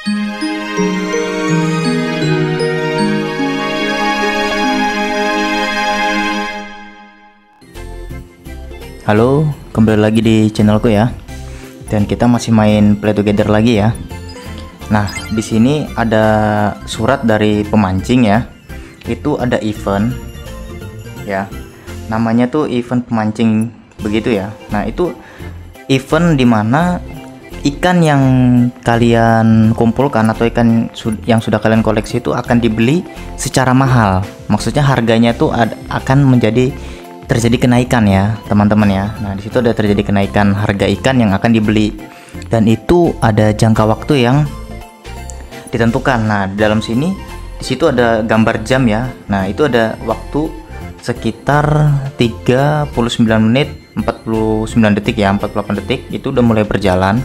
Halo, kembali lagi di channelku ya. Dan kita masih main Play Together lagi ya. Nah, di sini ada surat dari pemancing ya. Itu ada event ya. Namanya tuh event pemancing begitu ya. Nah, itu event di mana ikan yang kalian kumpulkan atau ikan yang sudah kalian koleksi itu akan dibeli secara mahal. Maksudnya harganya tuh akan menjadi terjadi kenaikan ya teman-teman ya. Nah di situ ada terjadi kenaikan harga ikan yang akan dibeli. Dan itu ada jangka waktu yang ditentukan. Nah dalam sini di situ ada gambar jam ya. Nah itu ada waktu sekitar 39 menit 49 detik ya 48 detik itu udah mulai berjalan.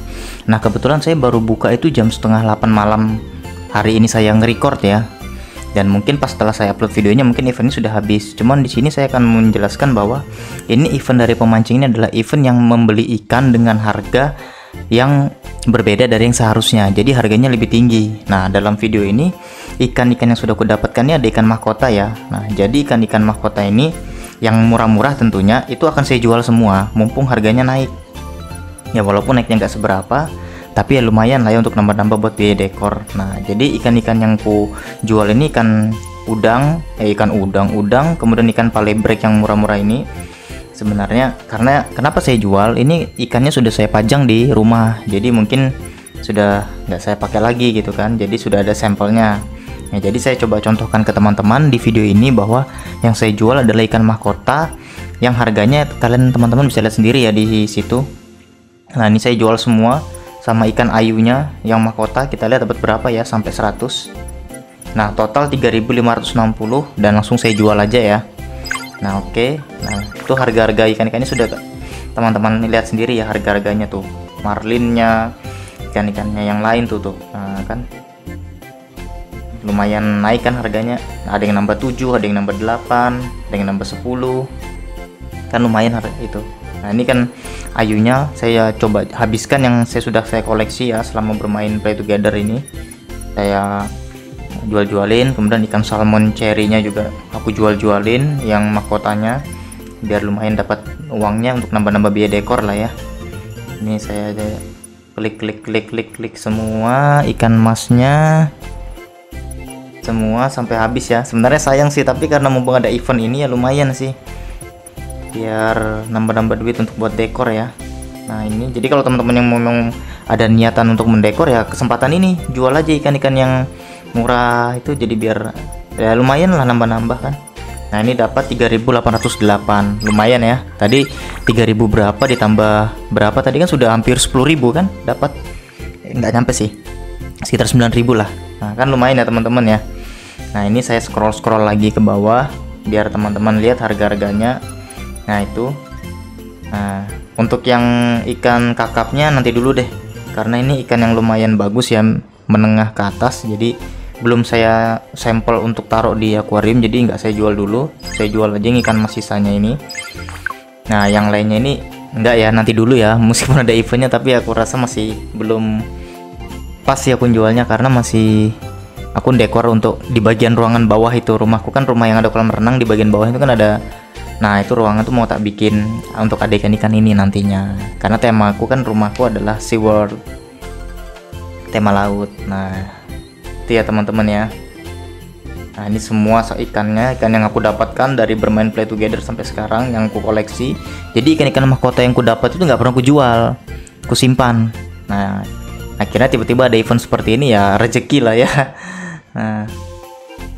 Nah kebetulan saya baru buka itu jam setengah 8 malam. Hari ini saya nge-record ya. Dan mungkin pas setelah saya upload videonya mungkin eventnya sudah habis. Cuman di sini saya akan menjelaskan bahwa ini event dari pemancing ini adalah event yang membeli ikan dengan harga yang berbeda dari yang seharusnya. Jadi harganya lebih tinggi. Nah dalam video ini ikan-ikan yang sudah kudapatkan ini ada ikan mahkota ya. Nah jadi ikan-ikan mahkota ini yang murah-murah tentunya itu akan saya jual semua mumpung harganya naik. Ya walaupun naiknya nggak seberapa tapi ya lumayan lah ya untuk nambah-nambah buat biaya dekor. Nah jadi ikan-ikan yang ku jual ini ikan udang eh ikan udang udang kemudian ikan palebrek yang murah-murah ini sebenarnya karena kenapa saya jual? Ini ikannya sudah saya pajang di rumah jadi mungkin sudah nggak saya pakai lagi gitu kan jadi sudah ada sampelnya ya jadi saya coba contohkan ke teman-teman di video ini bahwa yang saya jual adalah ikan mahkota yang harganya kalian teman-teman bisa lihat sendiri ya di situ. Nah ini saya jual semua sama ikan ayunya yang mahkota. Kita lihat dapat berapa ya sampai 100 nah total 3560 dan langsung saya jual aja ya. Nah oke. Okay. nah itu harga-harga ikan-ikannya sudah teman-teman lihat sendiri ya harga-harganya tuh. Marlinnya ikan-ikannya yang lain tuh tuh. Nah, kan lumayan naik kan harganya. Ada yang nambah 7 ada yang nambah 8 ada yang nambah 10 kan lumayan harga itu. Nah ini kan ayunya saya coba habiskan yang saya sudah saya koleksi ya selama bermain play together ini. Saya jual-jualin kemudian ikan salmon cherry-nya juga aku jual-jualin yang mahkotanya biar lumayan dapat uangnya untuk nambah-nambah biaya dekor lah ya. Ini saya ada klik klik klik klik klik semua ikan emasnya semua sampai habis ya. Sebenarnya sayang sih tapi karena mumpung ada event ini ya lumayan sih. Biar nambah-nambah duit untuk buat dekor ya. Nah ini jadi kalau teman-teman yang memang ada niatan untuk mendekor ya kesempatan ini. Jual aja ikan-ikan yang murah itu jadi biar ya lumayan lah nambah-nambah kan. Nah ini dapat 3808 lumayan ya. Tadi 3000 berapa ditambah berapa? Tadi kan sudah hampir 10.000 kan? Dapat. Eh, nggak nyampe sih. Sekitar 9000 lah. Nah kan lumayan ya teman-teman ya nah ini saya scroll scroll lagi ke bawah biar teman-teman lihat harga-harganya. Nah itu. Nah untuk yang ikan kakapnya nanti dulu deh karena ini ikan yang lumayan bagus ya menengah ke atas. Jadi belum saya sampel untuk taruh di akuarium jadi nggak saya jual dulu. Saya jual aja ikan mas sisanya ini. Nah yang lainnya ini enggak ya nanti dulu ya meskipun ada eventnya tapi aku rasa masih belum pas ya aku karena masih aku dekor untuk di bagian ruangan bawah itu. Rumahku kan rumah yang ada kolam renang di bagian bawah itu kan ada. Nah itu ruangan tuh mau tak bikin untuk adegan ikan ini nantinya. Karena tema aku kan rumahku adalah Sea World Tema laut. Nah itu ya teman-teman ya. Nah ini semua ikannya Ikan yang aku dapatkan dari bermain play together sampai sekarang Yang aku koleksi. Jadi ikan-ikan mahkota yang aku dapat itu nggak pernah aku jual Aku simpan. Nah akhirnya tiba-tiba ada event seperti ini ya rezeki lah ya Nah.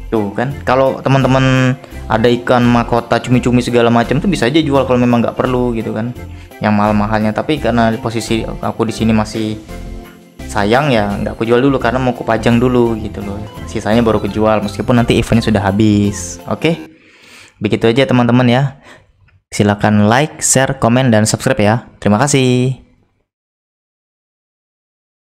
Tuh kan? Kalau teman-teman ada ikan mahkota cumi-cumi segala macam tuh bisa aja jual kalau memang nggak perlu gitu kan? Yang mahal-mahalnya. Tapi karena posisi aku di sini masih sayang ya nggak aku jual dulu karena mau kupajang dulu gitu loh. Sisanya baru kejual meskipun nanti eventnya sudah habis. Oke? Begitu aja teman-teman ya. Silakan like share komen dan subscribe ya. Terima kasih